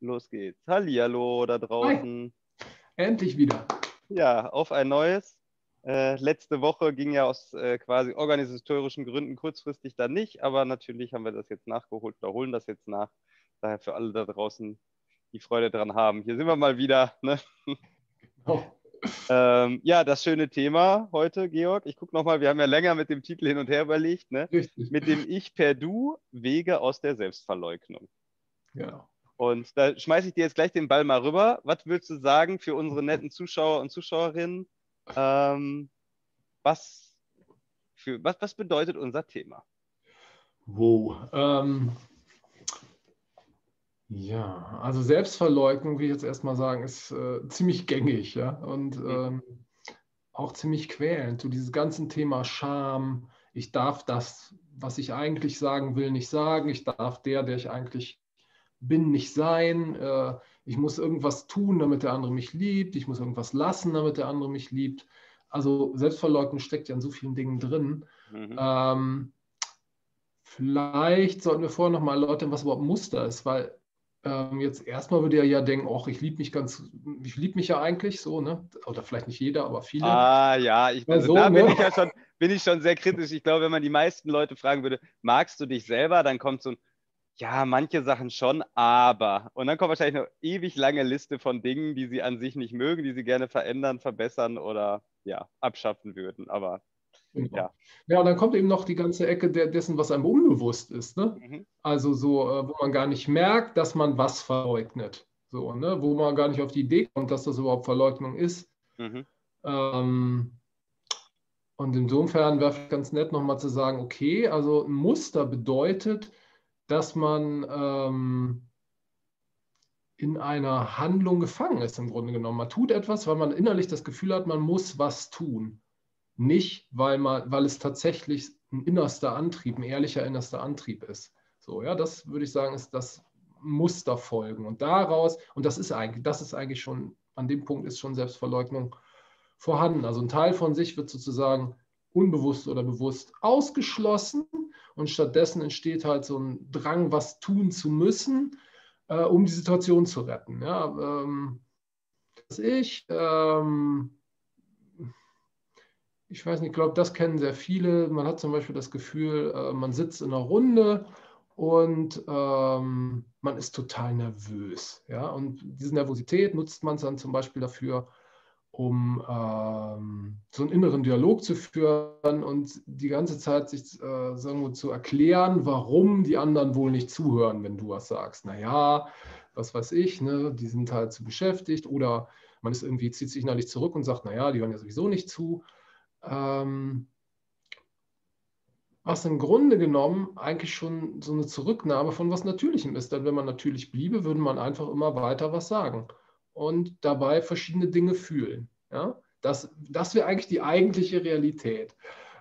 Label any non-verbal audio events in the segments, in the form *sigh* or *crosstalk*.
Los geht's. Hallihallo da draußen. Hi. Endlich wieder. Ja, auf ein neues. Äh, letzte Woche ging ja aus äh, quasi organisatorischen Gründen kurzfristig dann nicht, aber natürlich haben wir das jetzt nachgeholt oder holen das jetzt nach. Daher für alle da draußen, die Freude dran haben. Hier sind wir mal wieder. Ne? Oh. ähm, ja, das schöne Thema heute, Georg. Ich gucke nochmal, wir haben ja länger mit dem Titel hin und her überlegt. Ne? Richtig. Mit dem Ich per Du, Wege aus der Selbstverleugnung. Genau. Und da schmeiße ich dir jetzt gleich den Ball mal rüber. Was würdest du sagen für unsere netten Zuschauer und Zuschauerinnen? Ähm, was, für, was, was bedeutet unser Thema? Wow. Ähm, ja, also Selbstverleugnung, will ich jetzt erstmal sagen, ist äh, ziemlich gängig, ja. Und mhm. ähm, auch ziemlich quälend. So dieses ganze Thema Scham, ich darf das, was ich eigentlich sagen will, nicht sagen. Ich darf der, der ich eigentlich bin, nicht sein. Äh, ich muss irgendwas tun, damit der andere mich liebt. Ich muss irgendwas lassen, damit der andere mich liebt. Also Selbstverleugnung steckt ja in so vielen Dingen drin. Mhm. Ähm, vielleicht sollten wir vorher nochmal erläutern, was überhaupt Muster ist, weil ähm, jetzt erstmal würde er ja denken, ach, ich liebe mich ganz, ich liebe mich ja eigentlich so, ne? Oder vielleicht nicht jeder, aber viele. Ah ja, ich, also, so, da ne? bin ich ja schon, bin ich schon sehr kritisch. Ich glaube, wenn man die meisten Leute fragen würde, magst du dich selber, dann kommt so ein, ja, manche Sachen schon, aber. Und dann kommt wahrscheinlich eine ewig lange Liste von Dingen, die sie an sich nicht mögen, die sie gerne verändern, verbessern oder ja, abschaffen würden. Aber genau. ja. Ja, und dann kommt eben noch die ganze Ecke der, dessen, was einem unbewusst ist. Ne? Mhm. Also so, äh, wo man gar nicht merkt, dass man was verleugnet. So, ne? Wo man gar nicht auf die Idee kommt, dass das überhaupt Verleugnung ist. Mhm. Ähm, und insofern wäre es ganz nett, nochmal zu sagen, okay, also ein Muster bedeutet, dass man ähm, in einer Handlung gefangen ist, im Grunde genommen. Man tut etwas, weil man innerlich das Gefühl hat, man muss was tun. Nicht, weil, man, weil es tatsächlich ein innerster Antrieb, ein ehrlicher innerster Antrieb ist. So, ja, das würde ich sagen, ist das Musterfolgen. Und daraus, und das ist eigentlich, das ist eigentlich schon, an dem Punkt ist schon Selbstverleugnung vorhanden. Also ein Teil von sich wird sozusagen unbewusst oder bewusst ausgeschlossen und stattdessen entsteht halt so ein Drang, was tun zu müssen, äh, um die Situation zu retten. Ja, ähm, ich, ähm, ich weiß nicht, ich glaube, das kennen sehr viele. Man hat zum Beispiel das Gefühl, äh, man sitzt in einer Runde und ähm, man ist total nervös. Ja? Und diese Nervosität nutzt man dann zum Beispiel dafür, um ähm, so einen inneren Dialog zu führen und die ganze Zeit sich äh, sagen zu erklären, warum die anderen wohl nicht zuhören, wenn du was sagst. Naja, was weiß ich, ne, die sind halt zu beschäftigt oder man ist irgendwie, zieht sich innerlich zurück und sagt, naja, die hören ja sowieso nicht zu. Ähm, was im Grunde genommen eigentlich schon so eine Zurücknahme von was Natürlichem ist. Denn wenn man natürlich bliebe, würde man einfach immer weiter was sagen und dabei verschiedene Dinge fühlen. Ja? Das, das wäre eigentlich die eigentliche Realität.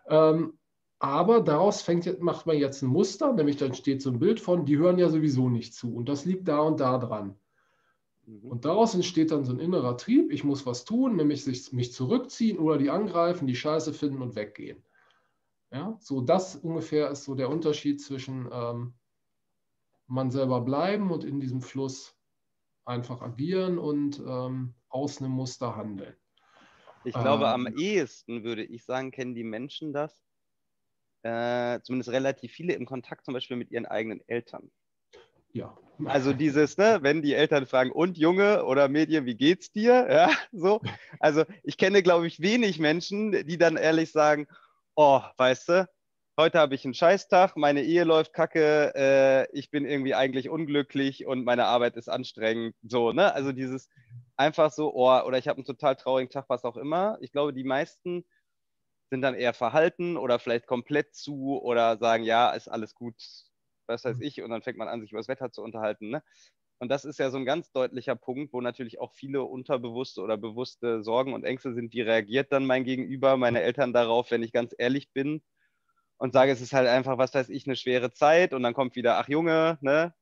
Ähm, aber daraus fängt, macht man jetzt ein Muster, nämlich dann steht so ein Bild von, die hören ja sowieso nicht zu und das liegt da und da dran. Mhm. Und daraus entsteht dann so ein innerer Trieb, ich muss was tun, nämlich sich, mich zurückziehen oder die angreifen, die Scheiße finden und weggehen. Ja, so das ungefähr ist so der Unterschied zwischen ähm, man selber bleiben und in diesem Fluss einfach agieren und ähm, aus einem Muster handeln. Ich glaube, ähm, am ehesten würde ich sagen, kennen die Menschen das, äh, zumindest relativ viele im Kontakt zum Beispiel mit ihren eigenen Eltern. Ja. Also dieses, ne, wenn die Eltern fragen, und Junge oder Medien, wie geht's dir? *laughs* Ja, so. Also ich kenne, glaube ich, wenig Menschen, die dann ehrlich sagen, oh, weißt du, heute habe ich einen Scheißtag, meine Ehe läuft kacke, äh, ich bin irgendwie eigentlich unglücklich und meine Arbeit ist anstrengend. So, ne? Also dieses einfach so, oh, oder ich habe einen total traurigen Tag, was auch immer. Ich glaube, die meisten sind dann eher verhalten oder vielleicht komplett zu oder sagen, ja, ist alles gut, was weiß ich, und dann fängt man an, sich über das Wetter zu unterhalten. Ne? Und das ist ja so ein ganz deutlicher Punkt, wo natürlich auch viele unterbewusste oder bewusste Sorgen und Ängste sind. Wie reagiert dann mein Gegenüber, meine Eltern darauf, wenn ich ganz ehrlich bin? Und sage, es ist halt einfach, was weiß ich, eine schwere Zeit und dann kommt wieder, ach Junge, ne,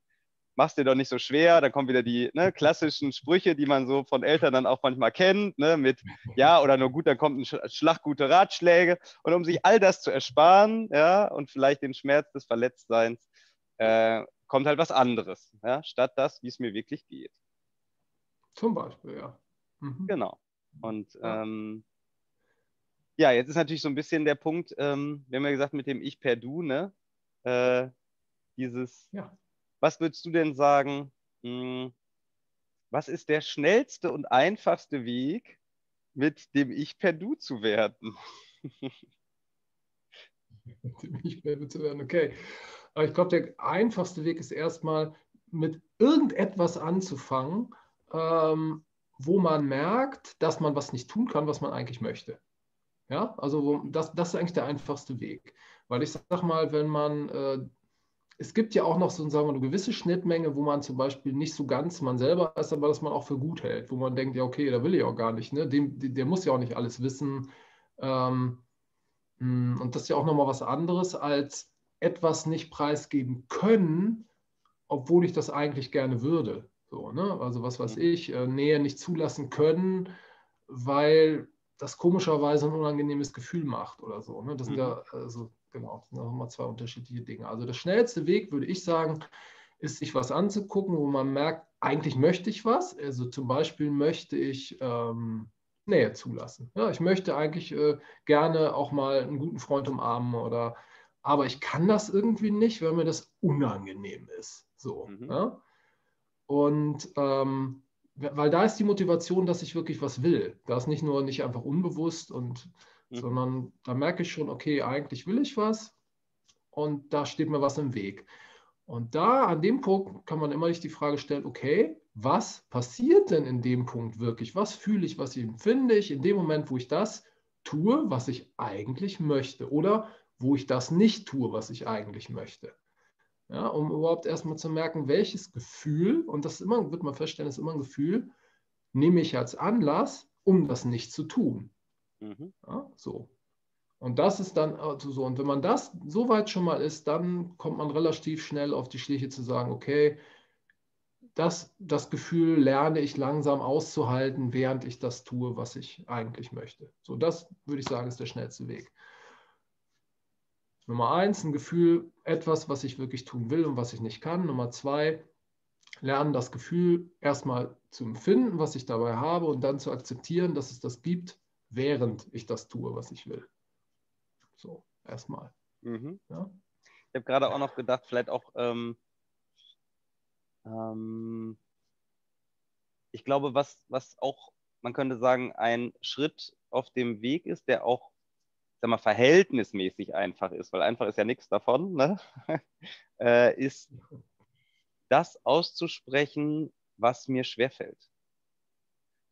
mach's dir doch nicht so schwer, dann kommen wieder die ne, klassischen Sprüche, die man so von Eltern dann auch manchmal kennt, ne, mit ja oder nur gut, dann kommt ein Schlag gute Ratschläge und um sich all das zu ersparen, ja, und vielleicht den Schmerz des Verletztseins, äh, kommt halt was anderes, ja, statt das, wie es mir wirklich geht. Zum Beispiel, ja. Mhm. Genau. Und. Ähm, ja. jetzt ist natürlich so ein bisschen der Punkt, ähm, wir haben ja gesagt, mit dem Ich per Du, ne? Äh, dieses, ja. was würdest du denn sagen, mh, hm, was ist der schnellste und einfachste Weg, mit dem Ich per Du zu werden? *laughs* mit dem Ich per Du zu werden, okay. Aber ich glaube, der einfachste Weg ist erstmal mit irgendetwas anzufangen, ähm, wo man merkt, dass man was nicht tun kann, was man eigentlich möchte. Ja, also das, das ist eigentlich der einfachste Weg. Weil ich sage mal, wenn man, äh, es gibt ja auch noch so sagen wir, eine gewisse Schnittmenge, wo man zum Beispiel nicht so ganz man selber ist, aber das man auch für gut hält, wo man denkt, ja, okay, da will ich auch gar nicht, ne? Dem, der muss ja auch nicht alles wissen. Ähm, hm, und das ist ja auch nochmal was anderes, als etwas nicht preisgeben können, obwohl ich das eigentlich gerne würde. So, ne? Also was weiß ich, äh, Nähe nicht zulassen können, weil das komischerweise ein unangenehmes Gefühl macht oder so. Ne? Das sind ja, mhm. also genau, das sind immer zwei unterschiedliche Dinge. Also der schnellste Weg, würde ich sagen, ist, sich was anzugucken, wo man merkt, eigentlich möchte ich was. Also zum Beispiel möchte ich ähm, Nähe zulassen. Ja, ich möchte eigentlich äh, gerne auch mal einen guten Freund umarmen oder aber ich kann das irgendwie nicht, weil mir das unangenehm ist. So. Mhm. Ja? Und ähm, weil da ist die Motivation, dass ich wirklich was will. Da ist nicht nur nicht einfach unbewusst und mhm. sondern da merke ich schon, okay, eigentlich will ich was und da steht mir was im Weg. Und da an dem Punkt kann man immer nicht die Frage stellen, okay, was passiert denn in dem Punkt wirklich? Was fühle ich, was empfinde ich in dem Moment, wo ich das tue, was ich eigentlich möchte? Oder wo ich das nicht tue, was ich eigentlich möchte? Ja, um überhaupt erstmal zu merken, welches Gefühl, und das immer, wird man feststellen, ist immer ein Gefühl, nehme ich als Anlass, um das nicht zu tun. Mhm. Ja, so. Und das ist dann also so. Und wenn man das so weit schon mal ist, dann kommt man relativ schnell auf die Schliche zu sagen, okay, das, das Gefühl lerne ich langsam auszuhalten, während ich das tue, was ich eigentlich möchte. So, das würde ich sagen, ist der schnellste Weg. Nummer eins, ein Gefühl, etwas, was ich wirklich tun will und was ich nicht kann. Nummer zwei, lernen das Gefühl erstmal zu empfinden, was ich dabei habe und dann zu akzeptieren, dass es das gibt, während ich das tue, was ich will. So, erstmal. Mhm. Ja? Ich habe gerade auch noch gedacht, vielleicht auch, ähm, ähm, ich glaube, was, was auch, man könnte sagen, ein Schritt auf dem Weg ist, der auch sag mal, verhältnismäßig einfach ist, weil einfach ist ja nichts davon, ne? *laughs* äh, ist das auszusprechen, was mir schwerfällt.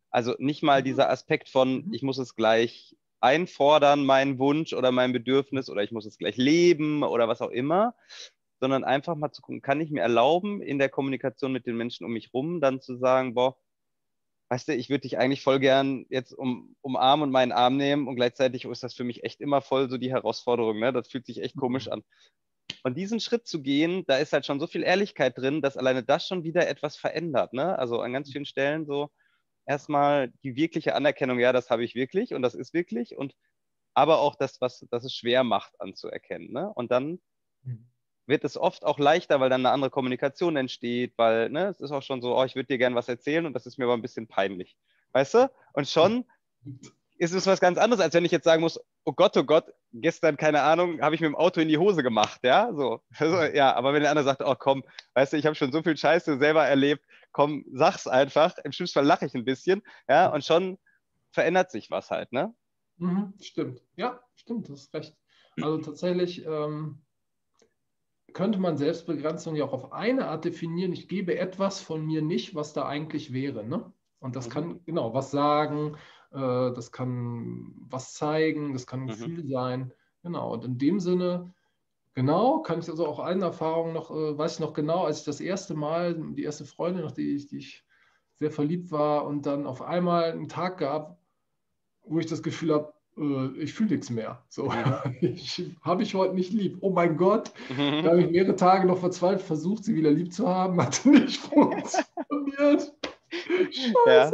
Also nicht mal mhm. dieser Aspekt von, mhm. ich muss es gleich einfordern, meinen Wunsch oder mein Bedürfnis oder ich muss es gleich leben oder was auch immer, sondern einfach mal zu gucken, kann ich mir erlauben, in der Kommunikation mit den Menschen um mich rum dann zu sagen, boah, weißt du, ich würde dich eigentlich voll gern jetzt um, umarmen und meinen Arm nehmen und gleichzeitig ist das für mich echt immer voll so die Herausforderung. Ne? Das fühlt sich echt komisch mhm. an. Und diesen Schritt zu gehen, da ist halt schon so viel Ehrlichkeit drin, dass alleine das schon wieder etwas verändert. Ne? Also an ganz vielen Stellen so erstmal die wirkliche Anerkennung, ja, das habe ich wirklich und das ist wirklich und aber auch das, was das es schwer macht anzuerkennen. Ne? Und dann mhm wird es oft auch leichter, weil dann eine andere Kommunikation entsteht, weil ne, es ist auch schon so, oh, ich würde dir gerne was erzählen und das ist mir aber ein bisschen peinlich. Weißt du? Und schon ist es was ganz anderes, als wenn ich jetzt sagen muss, oh Gott, oh Gott, gestern, keine Ahnung, habe ich mit dem Auto in die Hose gemacht, ja, so. *laughs* Also, ja, aber wenn der andere sagt, oh komm, weißt du, ich habe schon so viel Scheiße selber erlebt, komm, sag's einfach, im schlimmsten Fall lache ich ein bisschen, ja, und schon verändert sich was halt, ne? Mhm, stimmt, ja, stimmt, das ist recht. Also tatsächlich, ähm, könnte man Selbstbegrenzung ja auch auf eine Art definieren. Ich gebe etwas von mir nicht, was da eigentlich wäre. Ne? Und das mhm. kann genau was sagen, äh, das kann was zeigen, das kann ein mhm. Gefühl sein. Genau. Und in dem Sinne, genau, kann ich also auch allen Erfahrungen noch, äh, weiß ich noch genau, als ich das erste Mal, die erste Freundin, nach die ich, die ich sehr verliebt war und dann auf einmal einen Tag gab, wo ich das Gefühl habe, ich fühle nichts mehr. So, *laughs* habe ich heute nicht lieb. Oh mein Gott, da habe ich mehrere Tage noch verzweifelt versucht, sie wieder lieb zu haben, hat *laughs* nicht funktioniert. Scheiße. Ja.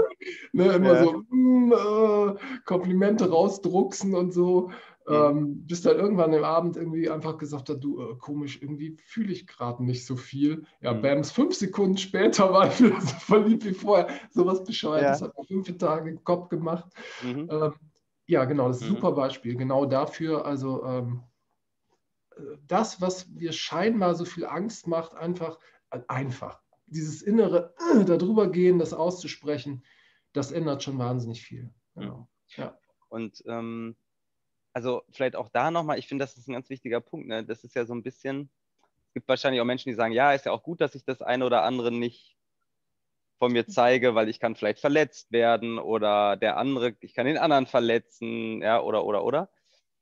Ne, immer ja. so mh, hm, äh, Komplimente rausdrucksen und so. Mhm. Ähm, bis dann irgendwann im Abend irgendwie einfach gesagt hat, du, äh, komisch, irgendwie fühle ich gerade nicht so viel. Ja, mhm. Bams, fünf Sekunden später *laughs* war ich wieder so verliebt wie vorher. Sowas bescheuert, ja. das hat man fünf Tage im Kopf gemacht. Mhm. Ähm, ja, genau, das ist ein mhm. super Beispiel. Genau dafür, also ähm, das, was mir scheinbar so viel Angst macht, einfach, äh, einfach. Dieses innere, äh, darüber gehen, das auszusprechen, das ändert schon wahnsinnig viel. Genau. Ja. Und ähm, also vielleicht auch da nochmal, ich finde, das ist ein ganz wichtiger Punkt. Ne? Das ist ja so ein bisschen, es gibt wahrscheinlich auch Menschen, die sagen, ja, ist ja auch gut, dass ich das eine oder andere nicht von mir zeige, weil ich kann vielleicht verletzt werden oder der andere, ich kann den anderen verletzen, ja, oder, oder, oder.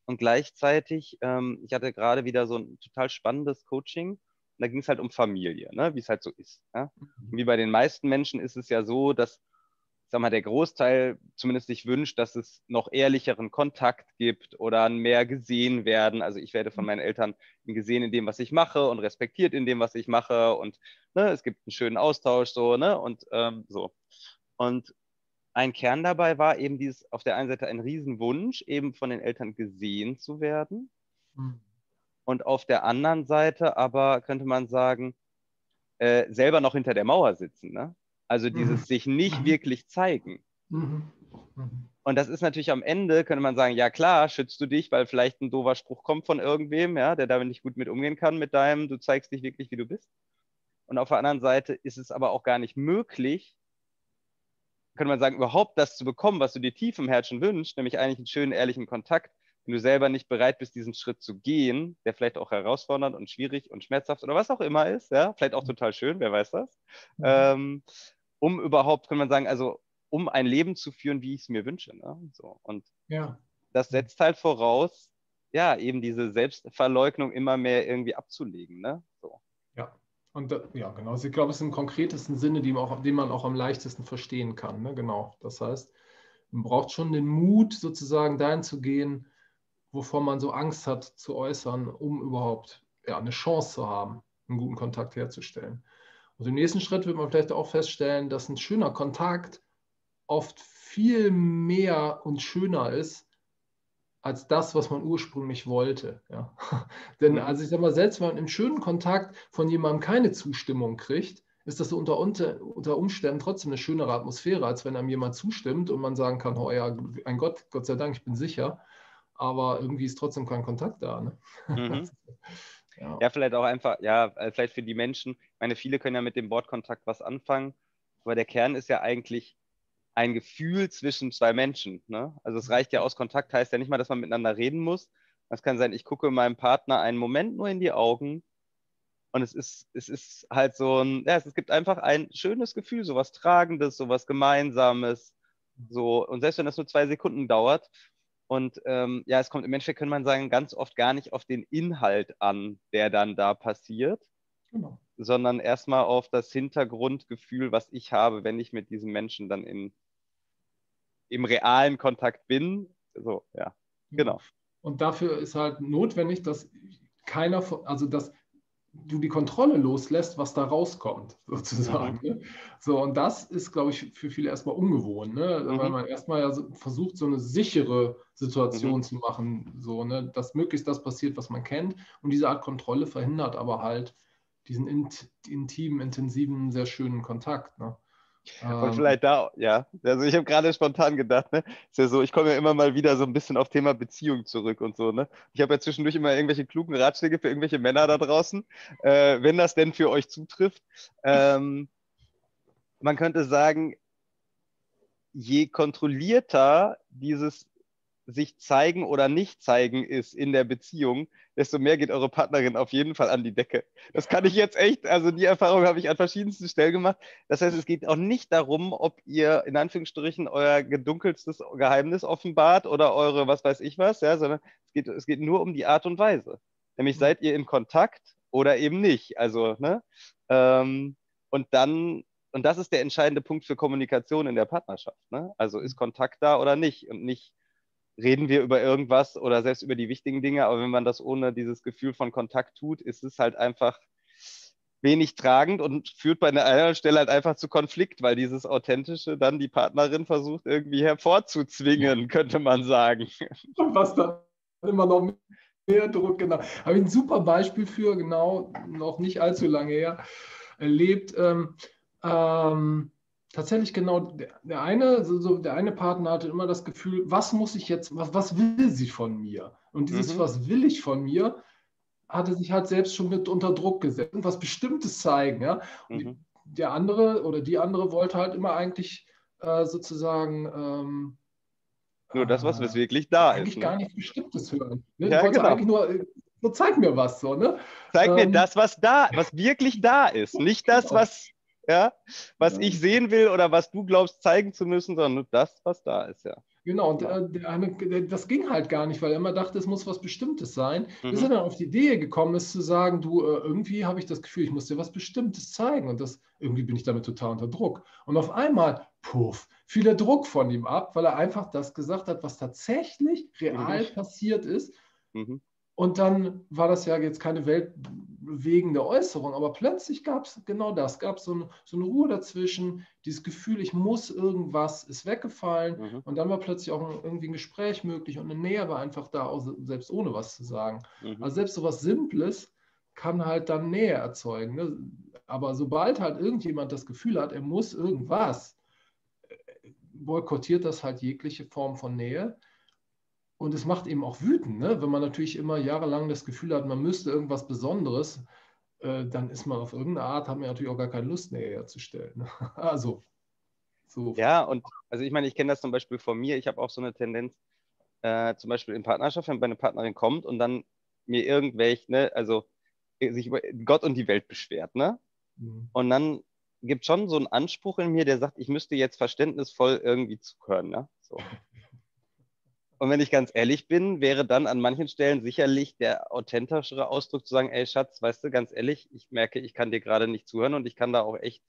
Und gleichzeitig, ähm, ich hatte gerade wieder so ein total spannendes Coaching. Und da ging es halt um Familie, ne? wie es halt so ist. Ja? Mhm. Wie bei den meisten Menschen ist es ja so, dass sag mal, der Großteil zumindest sich wünscht, dass es noch ehrlicheren Kontakt gibt oder mehr gesehen werden. Also ich werde von mhm. meinen Eltern gesehen in dem, was ich mache und respektiert in dem, was ich mache und ne, es gibt einen schönen Austausch so, ne, und ähm, so. Und ein Kern dabei war eben dieses, auf der einen Seite ein Riesenwunsch, eben von den Eltern gesehen zu werden. Mhm. Und auf der anderen Seite aber könnte man sagen, äh, selber noch hinter der Mauer sitzen. Ne? Also dieses mhm. sich nicht mhm. wirklich zeigen. Mhm. mhm. Und das ist natürlich am Ende, könnte man sagen, ja klar, schützt du dich, weil vielleicht ein doofer Spruch kommt von irgendwem, ja, der damit nicht gut mit umgehen kann, mit deinem, du zeigst dich wirklich, wie du bist. Und auf der anderen Seite ist es aber auch gar nicht möglich, könnte man sagen, überhaupt das zu bekommen, was du dir tief im Herzen wünschst, nämlich eigentlich einen schönen, ehrlichen Kontakt, wenn du selber nicht bereit bist, diesen Schritt zu gehen, der vielleicht auch herausfordernd und schwierig und schmerzhaft oder was auch immer ist, ja, vielleicht auch total schön, wer weiß das, mhm. ähm, um überhaupt, kann man sagen, also um ein Leben zu führen, wie ich es mir wünsche. Ne? So, und ja. das setzt halt voraus, ja, eben diese Selbstverleugnung immer mehr irgendwie abzulegen. Ne? So. Und ja, genau. Also ich glaube, es ist im konkretesten Sinne, den man auch, den man auch am leichtesten verstehen kann. Ne? Genau. Das heißt, man braucht schon den Mut, sozusagen dahin zu gehen, wovor man so Angst hat zu äußern, um überhaupt ja, eine Chance zu haben, einen guten Kontakt herzustellen. Und im nächsten Schritt wird man vielleicht auch feststellen, dass ein schöner Kontakt oft viel mehr und schöner ist, als das, was man ursprünglich wollte. Ja. *laughs* Denn mhm. also ich sage mal, selbst wenn man im schönen Kontakt von jemandem keine Zustimmung kriegt, ist das unter, unter Umständen trotzdem eine schönere Atmosphäre, als wenn einem jemand zustimmt und man sagen kann, oh ja, ein Gott, Gott sei Dank, ich bin sicher. Aber irgendwie ist trotzdem kein Kontakt da. Ne? Mhm. *laughs* ja. ja. vielleicht auch einfach, ja, äh, vielleicht für die Menschen. Ich meine, viele können ja mit dem Wortkontakt was anfangen, aber der Kern ist ja eigentlich, ein Gefühl zwischen zwei Menschen. Ne? Also es reicht ja aus, Kontakt heißt ja nicht mal, dass man miteinander reden muss. Das kann sein, ich gucke meinem Partner einen Moment nur in die Augen und es ist, es ist halt so ein, ja, es gibt einfach ein schönes Gefühl, so was Tragendes, so was Gemeinsames. So, und selbst wenn das nur zwei Sekunden dauert, und ähm, ja, es kommt im Endeffekt, kann man sagen, ganz oft gar nicht auf den Inhalt an, der dann da passiert, genau. sondern erstmal auf das Hintergrundgefühl, was ich habe, wenn ich mit diesem Menschen dann in im realen Kontakt bin. So, ja, genau. Und dafür ist halt notwendig, dass keiner, also dass du die Kontrolle loslässt, was da rauskommt, *laughs* sozusagen. Mhm. Ne? So, und das ist, glaube ich, für viele erstmal ungewohnt, ne? Mhm. weil man erstmal ja versucht, so eine sichere Situation mhm. zu machen, so, ne? dass möglichst das passiert, was man kennt. Und diese Art Kontrolle verhindert aber halt diesen int intimen, intensiven, sehr schönen Kontakt. Ne? Und ähm, vielleicht da, ja. Also ich habe gerade spontan gedacht, ne, ist ja so, ich komme ja immer mal wieder so ein bisschen auf Thema Beziehung zurück und so, ne. Ich habe ja zwischendurch immer irgendwelche klugen Ratschläge für irgendwelche Männer da draußen, äh, wenn das denn für euch zutrifft. Ähm, man könnte sagen, je kontrollierter dieses sich zeigen oder nicht zeigen ist in der Beziehung, desto mehr geht eure Partnerin auf jeden Fall an die Decke. Das kann ich jetzt echt, also die Erfahrung habe ich an verschiedensten Stellen gemacht. Das heißt, es geht auch nicht darum, ob ihr in Anführungsstrichen euer gedunkelstes Geheimnis offenbart oder eure was weiß ich was, ja, sondern es geht, es geht nur um die Art und Weise. Nämlich seid ihr in Kontakt oder eben nicht. Also, ne? Ähm, und dann und das ist der entscheidende Punkt für Kommunikation in der Partnerschaft. Ne? Also ist Kontakt da oder nicht und nicht reden wir über irgendwas oder selbst über die wichtigen Dinge, aber wenn man das ohne dieses Gefühl von Kontakt tut, ist es halt einfach wenig tragend und führt bei einer anderen Stelle halt einfach zu Konflikt, weil dieses Authentische dann die Partnerin versucht irgendwie hervorzuzwingen, könnte man sagen. *laughs* Was dann immer noch mehr Druck, genau. Habe ich ein super Beispiel für, genau, noch nicht allzu lange her, erlebt. Ähm, ähm, tatsächlich genau, der, der eine, so, so, der eine Partner hatte immer das Gefühl, was muss ich jetzt, was, was will sie von mir? Und dieses, mhm. was will ich von mir, hatte sich halt selbst schon mit unter Druck gesetzt und was Bestimmtes zeigen. Ja? Und mhm. der andere oder die andere wollte halt immer eigentlich äh, sozusagen ähm, nur das, was, was wirklich da eigentlich ist. Eigentlich ne? gar nichts Bestimmtes hören. Ne? Ja, genau. eigentlich nur, so zeig mir was so, ne? Zeig ähm, mir das, was da, was wirklich da ist. Nicht das, genau. was, ja, was ja. ich sehen will oder was du glaubst zeigen zu müssen, sondern nur das, was da ist, ja. Genau, und äh, der eine, der, das ging halt gar nicht, weil er immer dachte, es muss was Bestimmtes sein. Mhm. Bis er dann auf die Idee gekommen ist, zu sagen, du, äh, irgendwie habe ich das Gefühl, ich muss dir was Bestimmtes zeigen. Und das, irgendwie bin ich damit total unter Druck. Und auf einmal, puff, fiel der Druck von ihm ab, weil er einfach das gesagt hat, was tatsächlich real mhm. passiert ist. Mhm. Und dann war das ja jetzt keine weltbewegende Äußerung, aber plötzlich gab es genau das, gab so es so eine Ruhe dazwischen, dieses Gefühl, ich muss irgendwas, ist weggefallen mhm. und dann war plötzlich auch ein, irgendwie ein Gespräch möglich und eine Nähe war einfach da, auch selbst ohne was zu sagen. Mhm. Also selbst so was Simples kann halt dann Nähe erzeugen. Ne? Aber sobald halt irgendjemand das Gefühl hat, er muss irgendwas, äh, boykottiert das halt jegliche Form von Nähe. Und es macht eben auch wütend, ne? wenn man natürlich immer jahrelang das Gefühl hat, man müsste irgendwas Besonderes, äh, dann ist man auf irgendeine Art, haben wir natürlich auch gar keine Lust, Nähe herzustellen. Ne? *laughs* Also, so. Ja, und also ich meine, ich kenne das zum Beispiel von mir. Ich habe auch so eine Tendenz, äh, zum Beispiel in Partnerschaft, wenn meine Partnerin kommt und dann mir irgendwelche, ne, also äh, sich über Gott und die Welt beschwert, ne? Mhm. Und dann gibt es schon so einen Anspruch in mir, der sagt, ich müsste jetzt verständnisvoll irgendwie zuhören, ne? So. *laughs* Und wenn ich ganz ehrlich bin, wäre dann an manchen Stellen sicherlich der authentischere Ausdruck zu sagen, ey Schatz, weißt du, ganz ehrlich, ich merke, ich kann dir gerade nicht zuhören und ich kann da auch echt,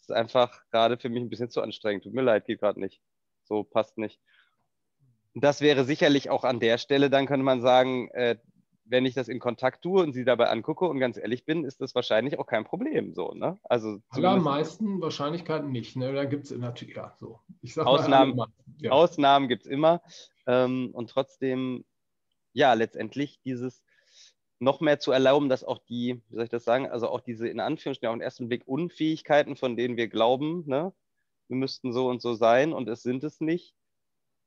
es ist einfach gerade für mich ein bisschen zu anstrengend. Tut mir leid, geht gerade nicht. So passt nicht. Das wäre sicherlich auch an der Stelle, dann könnte man sagen, äh, wenn ich das in Kontakt tue und sie dabei angucke und ganz ehrlich bin, ist das wahrscheinlich auch kein Problem. So, ne? Also allermeisten Wahrscheinlichkeiten nicht. Ne? Da gibt es natürlich, ja, so. Ausnahmen, ja. Ausnahmen gibt es immer. Ähm, und trotzdem, ja, letztendlich dieses noch mehr zu erlauben, dass auch die, wie soll ich das sagen, also auch diese in Anführungsstrichen auf den ersten Blick Unfähigkeiten, von denen wir glauben, ne, wir müssten so und so sein und es sind es nicht,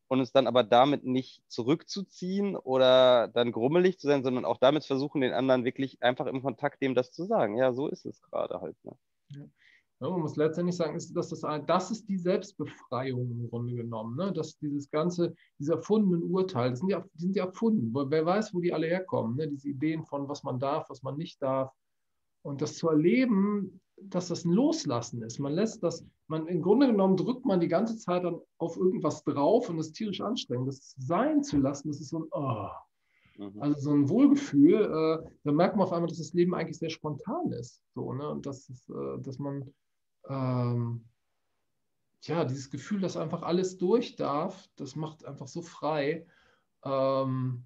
und uns dann aber damit nicht zurückzuziehen oder dann grummelig zu sein, sondern auch damit versuchen, den anderen wirklich einfach im Kontakt dem das zu sagen. Ja, so ist es gerade halt. Ne? Ja. Man muss letztendlich sagen, ist, dass das, das ist die Selbstbefreiung im Grunde genommen. Ne? Dass dieses ganze, diese erfundenen Urteile, die sind ja, die sind ja erfunden. Wer weiß, wo die alle herkommen. Ne? Diese Ideen von, was man darf, was man nicht darf. Und das zu erleben, dass das ein Loslassen ist. Man lässt das, man im Grunde genommen drückt man die ganze Zeit dann auf irgendwas drauf und das ist tierisch anstrengend. Das sein zu lassen, das ist so ein, oh. Mhm. Also so ein Wohlgefühl, äh, da merkt man auf einmal, dass das Leben eigentlich sehr spontan ist. So, ne? Und das ist, äh, dass man ähm, ja, dieses Gefühl, dass einfach alles durch darf, das macht einfach so frei. Ähm,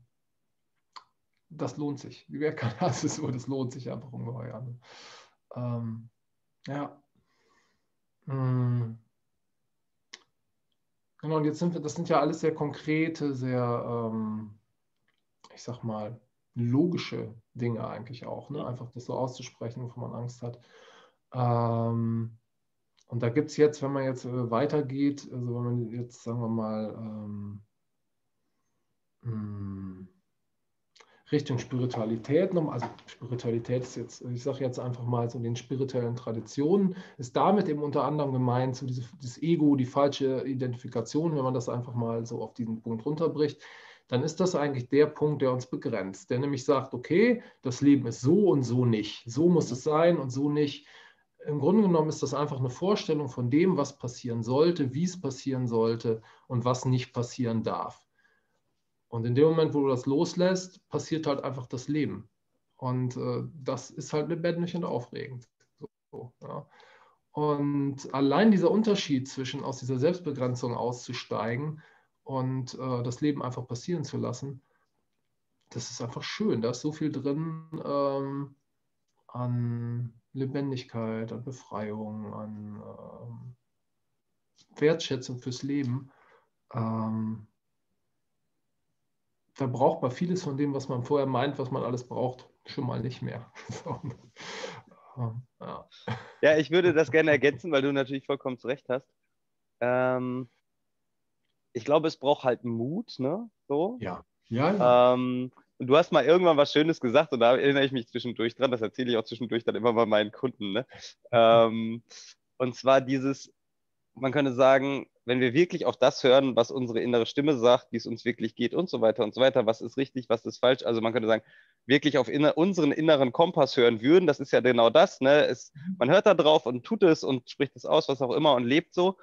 das lohnt sich. Wer kann das so, das lohnt sich einfach ungeheuer. Ne? Ähm, ja. Hm. Genau, und jetzt sind wir, das sind ja alles sehr konkrete, sehr, ähm, ich sag mal, logische Dinge eigentlich auch, ne? einfach das so auszusprechen, wovon man Angst hat. Ähm, und da gibt es jetzt, wenn man jetzt äh, weitergeht, also wenn man jetzt, sagen wir mal, ähm, hm, Richtung Spiritualität also Spiritualität ist jetzt, ich sage jetzt einfach mal so den spirituellen Traditionen, ist damit eben unter anderem gemeint, so diese, das Ego, die falsche Identifikation, wenn man das einfach mal so auf diesen Punkt runterbricht, dann ist das eigentlich der Punkt, der uns begrenzt, der nämlich sagt, okay, das Leben ist so und so nicht, so muss es sein und so nicht im Grunde genommen ist das einfach eine Vorstellung von dem, was passieren sollte, wie es passieren sollte und was nicht passieren darf. Und in dem Moment, wo du das loslässt, passiert halt einfach das Leben. Und äh, das ist halt lebendig und aufregend. So, ja. Und allein dieser Unterschied zwischen aus dieser Selbstbegrenzung auszusteigen und äh, das Leben einfach passieren zu lassen, das ist einfach schön. Da ist so viel drin ähm, an Lebendigkeit, an Befreiung, an ähm, Wertschätzung fürs Leben, ähm, da braucht man vieles von dem, was man vorher meint, was man alles braucht, schon mal nicht mehr. *laughs* ja. ja. ich würde das gerne ergänzen, weil du natürlich vollkommen zu Recht hast. Ähm, ich glaube, es braucht halt Mut, ne? So. Ja. Ja. ja. Ähm, und du hast mal irgendwann was Schönes gesagt und da erinnere ich mich zwischendurch dran, das erzähle ich auch zwischendurch dann immer bei meinen Kunden. Ne? *laughs* Ähm, und zwar dieses, man könnte sagen, wenn wir wirklich auf das hören, was unsere innere Stimme sagt, wie es uns wirklich geht und so weiter und so weiter, was ist richtig, was ist falsch, also man könnte sagen, wirklich auf inner, unseren inneren Kompass hören würden, das ist ja genau das, ne? Es, man hört da drauf und tut es und spricht es aus, was auch immer und lebt so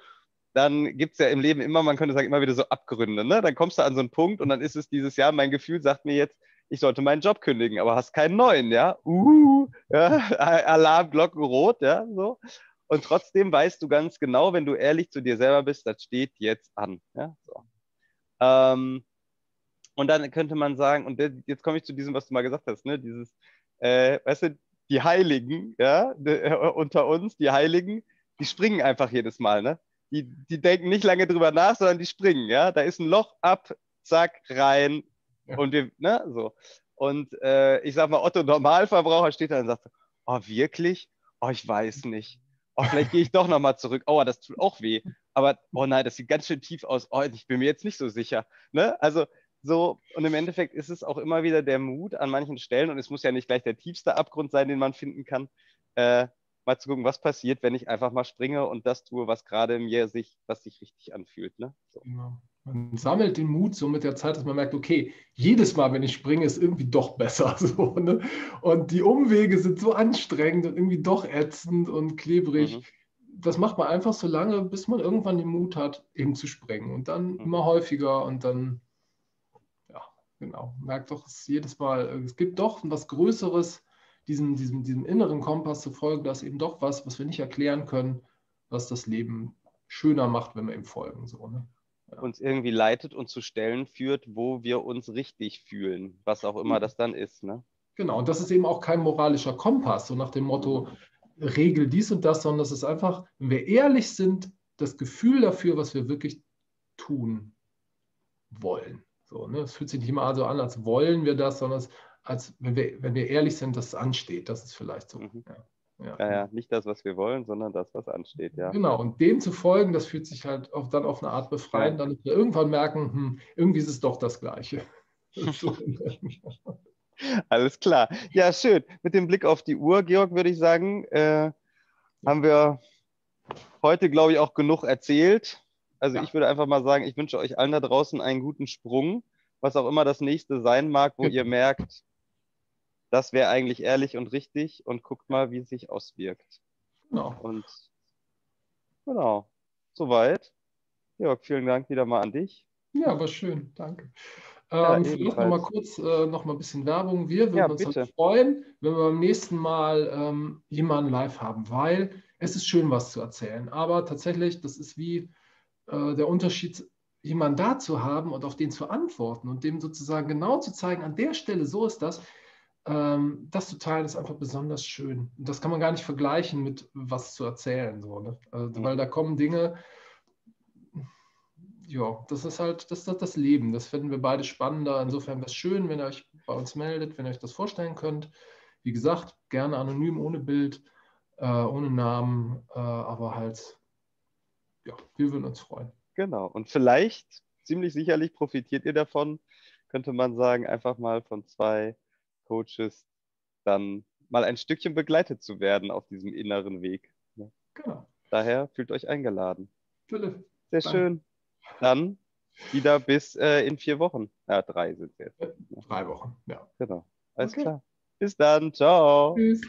dann gibt es ja im Leben immer, man könnte sagen, immer wieder so Abgründe. Ne? Dann kommst du an so einen Punkt und dann ist es dieses Jahr, mein Gefühl sagt mir jetzt, ich sollte meinen Job kündigen, aber hast keinen neuen, ja. Uh, ja? *laughs* Alarmglocken rot, ja, so. Und trotzdem weißt du ganz genau, wenn du ehrlich zu dir selber bist, das steht jetzt an. Ja? So. Ähm, und dann könnte man sagen, und jetzt komme ich zu diesem, was du mal gesagt hast, ne? dieses, äh, weißt du, die Heiligen, ja, unter uns, die Heiligen, die springen einfach jedes Mal, ne? die, die denken nicht lange drüber nach, sondern die springen, ja. Da ist ein Loch ab, zack, rein. Ja. Und wir, ne, so. Und äh, ich sag mal, Otto Normalverbraucher steht da und sagt, oh, wirklich? Oh, ich weiß nicht. Oh, vielleicht gehe ich doch nochmal zurück. Oh, das tut auch weh. Aber, oh nein, das sieht ganz schön tief aus. Oh, ich bin mir jetzt nicht so sicher. Ne? Also, so, und im Endeffekt ist es auch immer wieder der Mut an manchen Stellen, und es muss ja nicht gleich der tiefste Abgrund sein, den man finden kann, äh, mal zu gucken, was passiert, wenn ich einfach mal springe und das tue, was gerade mir sich, was sich richtig anfühlt. Ne? So. Genau. Man sammelt den Mut so mit der Zeit, dass man merkt, okay, jedes Mal, wenn ich springe, ist irgendwie doch besser. *laughs* So, ne? Und die Umwege sind so anstrengend und irgendwie doch ätzend und klebrig. Mhm. Das macht man einfach so lange, bis man irgendwann den Mut hat, eben zu springen. Und dann mhm. immer häufiger und dann, ja, genau, merkt doch, es jedes Mal, es gibt doch was Größeres, diesem, diesem, diesem inneren Kompass zu folgen, das ist eben doch was, was wir nicht erklären können, was das Leben schöner macht, wenn wir ihm folgen. So, ne? Ja. Uns irgendwie leitet und zu Stellen führt, wo wir uns richtig fühlen, was auch immer das dann ist. Ne? Genau, und das ist eben auch kein moralischer Kompass, so nach dem Motto, regel dies und das, sondern es ist einfach, wenn wir ehrlich sind, das Gefühl dafür, was wir wirklich tun wollen. So, ne? Es fühlt sich nicht immer so an, als wollen wir das, sondern es als wenn wir, wenn wir ehrlich sind, dass es ansteht. Das ist vielleicht so. Mhm. Ja. Ja. ja. ja, nicht das, was wir wollen, sondern das, was ansteht, ja. Genau, und dem zu folgen, das fühlt sich halt auch dann auf eine Art befreien, ja. dann wir irgendwann merken, hm, irgendwie ist es doch das Gleiche. *laughs* Alles klar. Ja, schön. Mit dem Blick auf die Uhr, Georg, würde ich sagen, äh, haben wir heute, glaube ich, auch genug erzählt. Also ja. ich würde einfach mal sagen, ich wünsche euch allen da draußen einen guten Sprung, was auch immer das nächste sein mag, wo ihr merkt, das wäre eigentlich ehrlich und richtig und guckt mal, wie es sich auswirkt. Genau. Und genau, soweit. Jörg, vielen Dank wieder mal an dich. Ja, war schön, danke. Ja, ähm, vielleicht noch mal kurz äh, noch mal ein bisschen Werbung. Wir würden ja, uns halt freuen, wenn wir beim nächsten Mal ähm, jemanden live haben, weil es ist schön, was zu erzählen. Aber tatsächlich, das ist wie äh, der Unterschied, jemanden da zu haben und auf den zu antworten und dem sozusagen genau zu zeigen, an der Stelle, so ist das das zu teilen ist einfach besonders schön. Und das kann man gar nicht vergleichen mit was zu erzählen, so, ne? also, mhm. weil da kommen Dinge, ja, das ist halt, das ist das Leben. Das finden wir beide spannender. Insofern wäre es schön, wenn ihr euch bei uns meldet, wenn ihr euch das vorstellen könnt. Wie gesagt, gerne anonym, ohne Bild, äh, ohne Namen, äh, aber halt, ja, wir würden uns freuen. Genau. Und vielleicht, ziemlich sicherlich profitiert ihr davon, könnte man sagen, einfach mal von zwei Coaches dann mal ein Stückchen begleitet zu werden auf diesem inneren Weg. Genau. Daher fühlt euch eingeladen. Philipp. Sehr danke. schön. Dann wieder bis äh, in vier Wochen. Ja, drei sind es jetzt. Drei Wochen, ja. Genau. Alles okay. klar. Bis dann. Ciao. Tschüss.